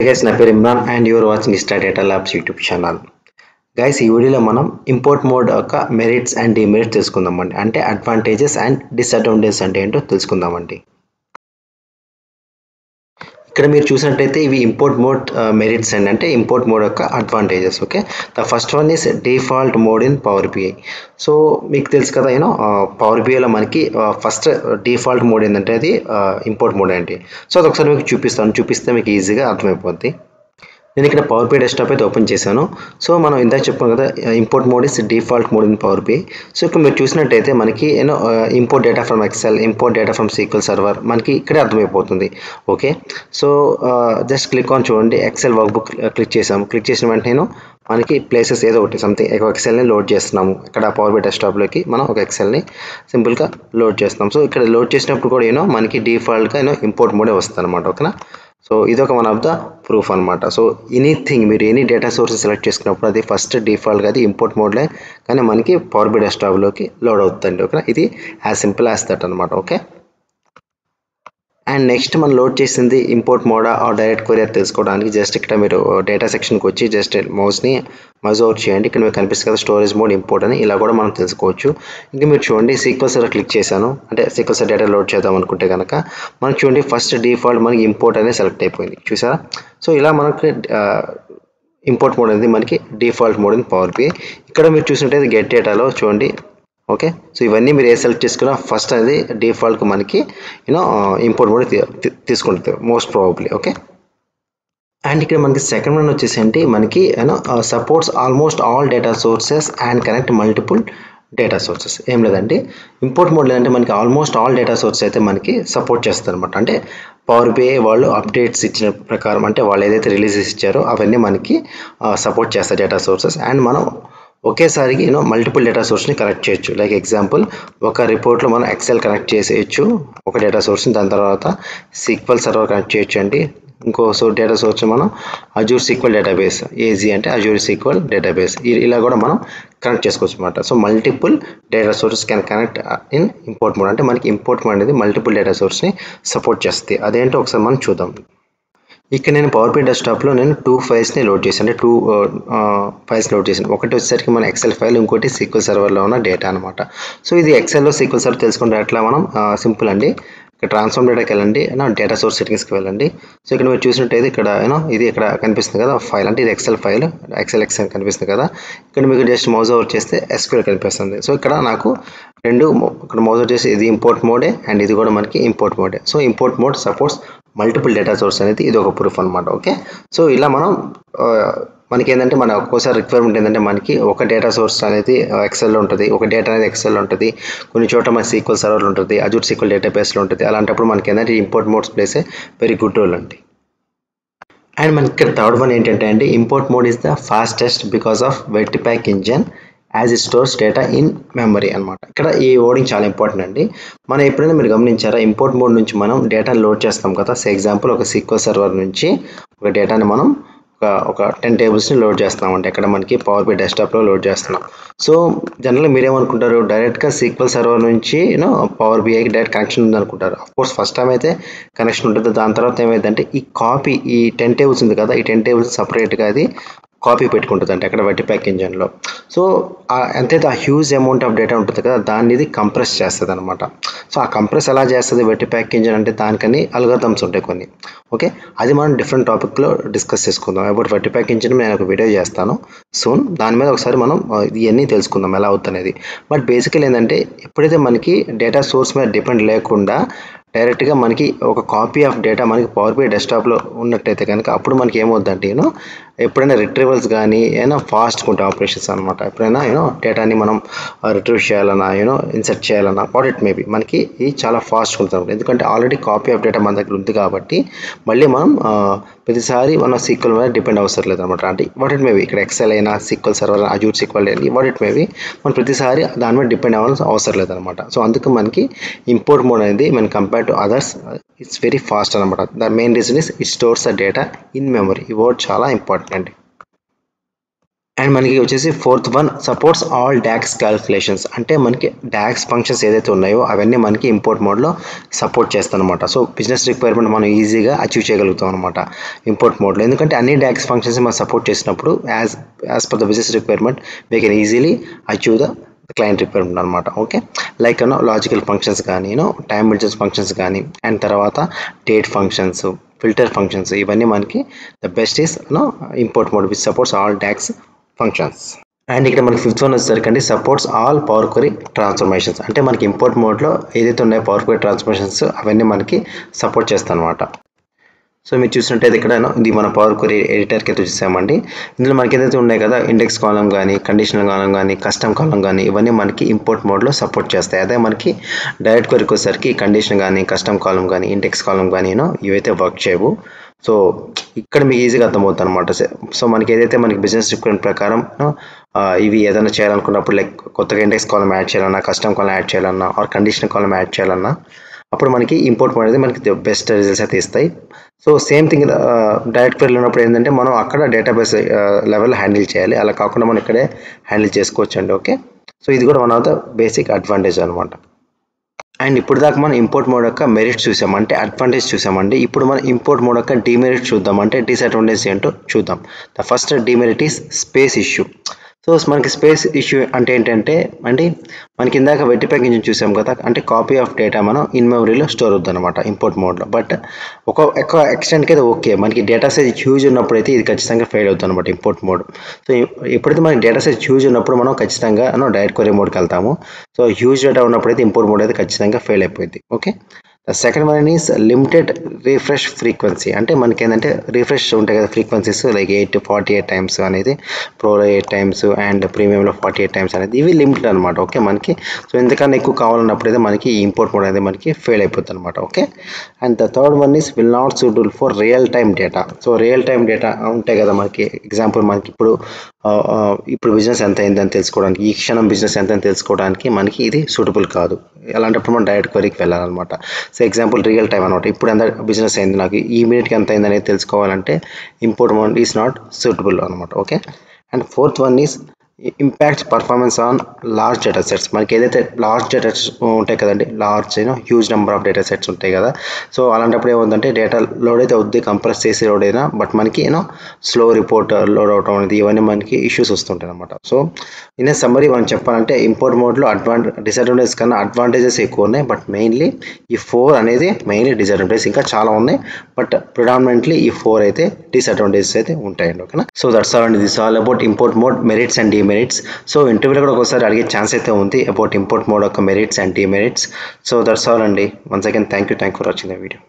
Guys నా పేరు Imran and your watching Star Data Labs YouTube channel guys ఈ వీడియోలో మనం ఇంపోర్ట్ మోడ్ యొక్క మెరిట్స్ అండ్ డిమెరిట్స్ తెలుసుకుందామండి. అంటే అడ్వాంటేజెస్ అండ్ డిసడ్వాంటేజెస్ అంటే ఏంటో తెలుసుకుందామండి. ఇక్కడ మీరు చూసినట్టయితే ఇవి ఇంపోర్ట్ మోడ్ మెరిట్స్ అండి అంటే ఇంపోర్ట్ మోడ్ యొక్క advantages okay the first one is default mode in Power BI so మీకు తెలుసు కదా యూనో పవర్ బిఐలో మనకి ఫస్ట్ డిఫాల్ట్ మోడ్ ఏంటంటే అది uh, ఇంపోర్ట్ మోడ్ అండి. సో అది ఒకసారి మీకు చూపిస్తాను. చూపిస్తే మీకు ఈజీగా అర్థమైపోద్ది. నేను ఇక్కడ పవర్ పే డెస్క్టాప్ అయితే ఓపెన్ చేశాను. సో మనం ఇందాక చెప్పాం కదా import mode is default mode in Power BI so ఇక్కడ మీరు చూసినట్టయితే మనకి ఏమో import data from Excel import data from SQL server మనకి ఇక్కడే అర్థమైపోతుంది. Okay so just click on చూడండి ఎక్సెల్ వర్క్ బుక్ క్లిక్ చేసాము క్లిక్ చేసిన వెంటనే మనకి ప్లేసెస్ ఏదో ఒకటి సంథింగ్ ఒక ఎక్సెల్ని లోడ్ చేస్తున్నాము. ఇక్కడ పవర్ బై డెస్క్టాప్లోకి మనం ఒక ఎక్సెల్ని సింపుల్గా లోడ్ చేస్తున్నాం. సో ఇక్కడ లోడ్ చేసినప్పుడు కూడా ఏమో మనకి డిఫాల్ట్గా ఏమో ఇంపోర్ట్ మోడే వస్తుంది అనమాట ఓకేనా సో ఇదొక వన్ ఆఫ్ ద ప్రూఫ్ అనమాట సో ఎనీథింగ్ మీరు ఎనీ డేటా సోర్స్ సెలెక్ట్ చేసుకున్నప్పుడు అది ఫస్ట్ డిఫాల్ట్గా అది ఇంపోర్ట్ మోడ్లే కానీ మనకి పవర్ బై డెస్క్టాప్లోకి లోడ్ అవుతుందండి. ఓకే ఇది యాజ్ సింపుల్ యాజ్ దట్ అనమాట ఓకే అండ్ నెక్స్ట్ మనం లోడ్ చేసింది ఇంపోర్ట్ మోడా ఆర్ డైరెక్ట్ కొరియర్ తెలుసుకోవడానికి జస్ట్ ఇక్కడ మీరు uh, డేటా సెక్షన్కి వచ్చి జస్ట్ మౌస్ని మజ్ అవుట్ చేయండి. ఇక్కడ మీకు కనిపిస్తుంది కదా స్టోరేజ్ మోడ్ ఇంపోర్ట్ అని. ఇలా కూడా మనం తెలుసుకోవచ్చు. ఇంకా మీరు చూడండి సీక్వెన్సర్ క్లిక్ చేశాను. అంటే సీక్వెన్సర్ డేటా లోడ్ చేద్దాం అనుకుంటే కనుక మనం చూడండి ఫస్ట్ డిఫాల్ట్ మనకి ఇంపోర్ట్ అనేది సెలెక్ట్ అయిపోయింది. చూసారా సో ఇలా మనకి uh, ఇంపోర్ట్ మోడ్ అనేది మనకి డిఫాల్ట్ మోడ్ అని పవర్ పే ఇక్కడ మీరు చూసినట్టయితే గెట్ డేటాలో చూడండి ఓకే సో ఇవన్నీ మీరు ఏ సెలెక్ట్ చేసుకున్నా ఫస్ట్ అనేది డిఫాల్ట్గా మనకి యూనో ఇంపోర్ట్ మోడ్ తీసుకుంటుంది. మోస్ట్ ప్రాబబ్లీ ఓకే అండ్ ఇక్కడ మనకి సెకండ్ వన్ వచ్చేసి ఏంటి? మనకి you know supports almost all data sources and connect multiple data sources ఏం లేదండి? ఇంపోర్ట్ మోడ్ లేదంటే మనకి ఆల్మోస్ట్ ఆల్ డేటా సోర్స్ అయితే మనకి సపోర్ట్ చేస్తుంది అనమాట అంటే పవర్ బిఐ వాళ్ళు అప్డేట్స్ ఇచ్చిన ప్రకారం అంటే వాళ్ళు ఏదైతే రిలీజెస్ ఇచ్చారో అవన్నీ మనకి సపోర్ట్ చేస్తారు డేటా సోర్సెస్ అండ్ మనం ఒకేసారి యూనో మల్టిపుల్ డేటా సోర్స్ని కనెక్ట్ చేయొచ్చు. లైక్ ఎగ్జాంపుల్ ఒక రిపోర్ట్లో మనం ఎక్సెల్ కనెక్ట్ చేసేయచ్చు. ఒక డేటా సోర్స్ని దాని తర్వాత సీక్వల్ సర్వర్ కనెక్ట్ చేయొచ్చు అండి ఇంకో సో డేటా సోర్స్ మనం అజూర్ సీక్వల్ డేటాబేస్ ఏజీ అంటే అజూర్ సీక్వల్ డేటాబేస్ ఇలా కూడా మనం కనెక్ట్ చేసుకోవచ్చు అనమాట so multiple data sources can connect in import mode అంటే మనకి ఇంపోర్ట్ మోడ్ అనేది మల్టిపుల్ డేటా సోర్స్ని సపోర్ట్ చేస్తుంది అదేంటో ఒకసారి మనం చూద్దాం. ఇక్కడ నేను పవర్ పే డెస్క్టాప్లో నేను టూ ఫైల్స్ని లోడ్ చేశాను. అంటే టూ ఫైల్స్ లోడ్ చేశాను. ఒకటి వచ్చేసరికి మన ఎక్సెల్ ఫైల్ ఇంకోటి సీక్వల్ సర్వర్లో ఉన్న డేటా అనమాట సో ఇది ఎక్సెల్లో సీక్వల్ సర్వర్ తెలుసుకుంటే ఎట్లా మనం uh, సింపుల్ అండి. ఇక్కడ ట్రాన్స్ఫార్మ్ డేటాకి వెళ్ళండి. డేటా సోర్స్ సెట్టింగ్స్కి వెళ్ళండి. సో ఇక్కడ మీరు చూసినట్టయితే ఇక్కడ ఏనో ఇది ఇక్కడ కనిపిస్తుంది కదా ఫైల్ అంటే ఇది ఎక్సెల్ ఫైల్ ఎక్సెల్ ఎక్సెల్ కనిపిస్తుంది కదా. ఇక్కడ మీకు జస్ట్ మౌజ్ ఓవర్ చేస్తే ఎస్క్యూఎల్ కనిపిస్తుంది. సో ఇక్కడ నాకు రెండు ఇక్కడ మౌజ్ ఓవర్ చేసి ఇది ఇంపోర్ట్ మోడే అండ్ ఇది కూడా మనకి import మోడే so import mode supports multiple data source అనేది ఇది ఒక ప్రూఫ్ అనమాట ఓకే సో ఇలా మనం మనకి ఏంటంటే మన ఒక్కోసారి రిక్వైర్మెంట్ ఏంటంటే మనకి ఒక డేటా సోర్స్ అనేది ఎక్సెల్లో ఉంటుంది ఒక డేటా అనేది ఎక్సెల్లో ఉంటుంది కొన్ని చోట్ల మన సీక్వల్ సర్వర్లు ఉంటుంది అజూర్ సీక్వల్ డేటాబేస్లో ఉంటుంది అలాంటప్పుడు మనకి ఏంటంటే import modes plays very good role అండి. అండ్ మనకి ఇక్కడ థర్డ్ వన్ ఏంటంటే అండి import mode is the fastest because of VertiPaq engine as it stores data in memory అనమాట ఇక్కడ ఈ ఓడింగ్ చాలా ఇంపార్టెంట్ అండి. మనం ఎప్పుడైనా మీరు గమనించారా ఇంపోర్ట్ మోడ్ నుంచి మనం డేటాని లోడ్ చేస్తాం కదా. సో ఎగ్జాంపుల్ ఒక సిక్వల్ సర్వర్ నుంచి ఒక డేటాని మనం ఒక ఒక టెన్ టేబుల్స్ని లోడ్ చేస్తున్నామంటే ఇక్కడ మనకి పవర్ బీ డెస్క్టాప్లో లోడ్ చేస్తున్నాం. సో జనరల్గా మీరేమనుకుంటారు? డైరెక్ట్గా సీక్వల్ సర్వర్ నుంచి యూనో పవర్ బిఐకి డైరెక్ట్ కనెక్షన్ ఉంది అనుకుంటారు కోర్స్ ఫస్ట్ టైం అయితే కనెక్షన్ ఉంటుంది. దాని తర్వాత ఏమైందంటే ఈ కాపీ ఈ టెన్ టేబుల్స్ ఉంది కదా. ఈ టెన్ టేబుల్స్ సపరేట్గా అది కాపీ పెట్టుకుంటుందంటే అక్కడ వట్టి ప్యాక్ ఇంజన్లో సో ఎంతైతే ఆ హ్యూజ్ అమౌంట్ ఆఫ్ డేటా ఉంటుంది కదా దాన్ని ఇది కంప్రెస్ చేస్తుంది అనమాట సో ఆ కంప్రెస్ ఎలా చేస్తుంది వెట్టి ప్యాక్ ఇంజన్ అంటే దానికని అల్గర్థమ్స్ ఉంటాయి కొన్ని. ఓకే అది మనం డిఫరెంట్ టాపిక్లో డిస్కస్ చేసుకుందాం. అబౌట్ వెట్టి ప్యాక్ ఇంజన్ నేను ఒక వీడియో చేస్తాను. సూన్ దాని మీద ఒకసారి మనం ఇవన్నీ తెలుసుకుందాం ఎలా అవుతుంది బట్ బేసికల్ ఏంటంటే ఎప్పుడైతే మనకి డేటా సోర్స్ మీద డిపెండ్ లేకుండా డైరెక్ట్గా మనకి ఒక కాపీ ఆఫ్ డేటా మనకి పవర్ బై డెస్క్టాప్లో ఉన్నట్టయితే కనుక అప్పుడు మనకి ఏమవుద్దంటే యూనో ఎప్పుడైనా రిట్రీవల్స్ కానీ ఏమైనా ఫాస్ట్గా ఉంటాయి ఆపరేషన్స్ అనమాట ఎప్పుడైనా యూనో డేటాని మనం రిట్రీవ్ చేయాలన్నా యూనో ఇన్సర్ట్ చేయాలన్నా వాట్ ఇట్ మేబీ మనకి ఇది చాలా ఫాస్ట్గా ఉంటుంది. ఎందుకంటే ఆల్రెడీ కాపీ ఆఫ్ డేటా మన దగ్గర ఉంది కాబట్టి మళ్ళీ మనం ప్రతిసారి మన సీక్వల్ మీద డిపెండ్ అవసరం లేదనమాట అంటే వాట్ ఇట్ మేబీ ఇక్కడ ఎక్సెల్ అయినా సీక్వల్ సర్వర్ అజూర్ సీక్వల్ అయినా వాట్ ఇట్ మేబీ మనం ప్రతిసారి దాని మీద డిపెండ్ అవ్వాల్సిన అవసరం లేదనమాట సో అందుకు మనకి ఇంపోర్ట్ మోడ్ అనేది మన compare to others it's very fast అనమాట the main reason is it stores the data in memory ఈ వర్డ్ చాలా ఇంపార్టెంట్ అండ్ మనకి వచ్చేసి fourth one supports all DAX calculations అంటే మనకి డాక్స్ ఫంక్షన్స్ ఏదైతే ఉన్నాయో అవన్నీ మనకి ఇంపోర్ట్ మోడ్లో సపోర్ట్ చేస్తాం అనమాట సో బిజినెస్ రిక్వైర్మెంట్ మనం ఈజీగా అచీవ్ చేయగలుగుతాం అనమాట ఇంపోర్ట్ మోడ్లో. ఎందుకంటే అన్ని డాక్స్ ఫంక్షన్స్ మనం సపోర్ట్ చేసినప్పుడు as as per the business requirement we can easily achieve the client requirement అనమాట okay? Like you know logical functions కానీ యూనో టైం బిల్జెస్ ఫంక్షన్స్ కానీ అండ్ తర్వాత డేట్ ఫంక్షన్స్ ఫిల్టర్ ఫంక్షన్స్ ఇవన్నీ మనకి the best is no import mode which supports all DAX functions and ఇక్కడ మనకి fifth one వచ్చేసరికి supports all Power Query transformations అంటే మనకి ఇంపోర్ట్ మోడ్లో ఏదైతే ఉన్నాయో పవర్ క్వరీ ట్రాన్స్ఫర్మేషన్స్ అవన్నీ మనకి సపోర్ట్ చేస్తాయి అనమాట సో మీరు చూసినట్టయితే ఇక్కడ ఇది మన పవర్ క్వరీ ఎడిటర్కి అయితే చూసామండి ఇందులో మనకి ఏదైతే ఉన్నాయి కదా ఇండెక్స్ కాలం కానీ కండిషనల్ కాలం కానీ కస్టమ్ కాలం కానీ ఇవన్నీ మనకి ఇంపోర్ట్ మోడ్లో సపోర్ట్ చేస్తాయి. అదే మనకి డైరెక్ట్ క్వరీకి వచ్చేసరికి కండిషన్ కానీ కస్టమ్ కాలం కానీ ఇండెక్స్ కాలం కానీ ఇవైతే వర్క్ చేయవు. సో ఇక్కడ మీకు ఈజీగా అర్థమవుతుంది అనమాట సో మనకి ఏదైతే మనకి బిజినెస్ రిక్వైర్మెంట్ ప్రకారం ఇవి ఏదైనా చేయాలనుకున్నప్పుడు లైక్ కొత్తగా ఇండెక్స్ కాలం యాడ్ చేయాలన్నా కస్టమ్ కాలం యాడ్ చేయాలన్నా ఆర్ కండిషన్ కాలం యాడ్ చేయాలన్నా అప్పుడు మనకి ఇంపోర్ట్ అనేది మనకి బెస్ట్ రిజల్ట్స్ అయితే ఇస్తాయి. సో సేమ్ థింగ్ డైరెక్ట్ క్వరీలో ఉన్నప్పుడు ఏంటంటే మనం అక్కడ డేటాబేస్ లెవెల్ హ్యాండిల్ చేయాలి. అలా కాకుండా మనం ఇక్కడే హ్యాండిల్ చేసుకోవచ్చు అండి ఓకే సో ఇది కూడా one of the basic advantage అనమాట అండ్ ఇప్పుడు దాకా మనం ఇంపోర్ట్ మోడ్ యొక్క మెరిట్స్ చూసాం. అంటే అడ్వాంటేజ్ చూసామండి ఇప్పుడు మనం ఇంపోర్ట్ మోడ్ యొక్క డిమెరిట్ చూద్దాం. అంటే డిసడ్వాంటేజ్ ఏంటో చూద్దాం. The first demerit is space issue. So మనకి స్పేస్ ఇష్యూ అంటే ఏంటంటే అండి మనకి ఇందాక వెట్టి ప్యాకేజ్ చూసాం కదా అంటే కాపీ ఆఫ్ డేటా మనం ఇన్ మెమరీలో స్టోర్ అవుతుంది అనమాట ఇంపోర్ట్ మోడ్లో బట్ ఒక ఎక్కువ ఎక్స్టెంట్కి అయితే ఓకే మనకి డేటా సైజ్ హ్యూజ్ ఉన్నప్పుడు అయితే ఇది ఖచ్చితంగా ఫెయిల్ అవుతుంది అనమాట ఇంపోర్ట్ మోడ్ సో ఎప్పుడైతే మనకి డేటా సైజ్ హ్యూజ్ ఉన్నప్పుడు మనం ఖచ్చితంగా డైరెక్ట్ కొరే మోడ్కి వెళ్తాము. సో హ్యూజ్ డేటా ఉన్నప్పుడు అయితే ఇంపోర్ట్ మోడ్ అయితే ఖచ్చితంగా ఫెయిల్ అయిపోయింది. Okay the second one is limited refresh frequency అంటే మనకి ఏంటంటే రిఫ్రెష్ ఉంటాయి కదా frequencies like eight forty eight times అనేది ప్రోలో ఎయిట్ టైమ్స్ అండ్ ప్రీమియంలో ఫార్టీ ఎయిట్ టైమ్స్ అనేది ఇవి లిమిటెడ్ అనమాట ఓకే మనకి సో ఎందుకన్నా ఎక్కువ కావాలన్నప్పుడు అయితే మనకి ఇంపోర్ట్ మోడ్ అనేది మనకి ఫెయిల్ అయిపోతుంది అనమాట okay and the third one is will not suitable for real time data so real time data ఉంటాయి కదా మనకి ఎగ్జాంపుల్ మనకి ఇప్పుడు ఇప్పుడు బిజినెస్ ఎంత అయిందని తెలుసుకోవడానికి ఈ క్షణం బిజినెస్ ఎంత అని తెలుసుకోవడానికి మనకి ఇది సూటబుల్ కాదు. అలాంటప్పుడు మనం డైరెక్ట్ క్వరీకి వెళ్ళాలన్నమాట. సో ఎగ్జాంపుల్ రియల్ టైం అనమాట ఇప్పుడు ఎంత బిజినెస్ అయింది నాకు ఈ మినిట్కి ఎంత అయింది అనేది తెలుసుకోవాలంటే import mode is not suitable అనమాట okay and fourth one is impacts performance on large data sets మనకి ఏదైతే లార్జ్ డేటా ఉంటాయి కదండి large you know huge number of data sets ఉంటాయి కదా. సో అలాంటప్పుడు ఏముందంటే డేటా లోడ్ అయితే వద్ది కంప్రెస్ చేసి లోడ్ అయినా బట్ మనకి you know slow report load అవటం అనేది ఇవన్నీ మనకి ఇష్యూస్ వస్తుంటాయి అనమాట సో ఇన్ సమ్మరీ మనం చెప్పాలంటే ఇంపోర్ట్ మోడ్లో అడ్వాంటే డిసడ్వాంటేజ్ కన్నా అడ్వాంటేజెస్ ఎక్కువ ఉన్నాయి బట్ మెయిన్లీ ఈ ఫోర్ అనేది మెయిన్లీ డిసడ్వాంటేజ్ ఇంకా చాలా ఉన్నాయి బట్ ప్రిడామినెంట్లీ ఈ ఫోర్ అయితే డిసడ్వాంటేజెస్ అయితే ఉంటాయండి ఓకేనా? సో దట్స్ ఆల్ అండి. This all about import mode merits and demerits so ఇంటర్వ్యూలో కూడా ఒకసారి అడిగే ఛాన్స్ అయితే ఉంది అబౌట్ ఇంపోర్ట్ మోడ్ యొక్క merits and demerits so that's all అండి. Once again thank you thank for watching the video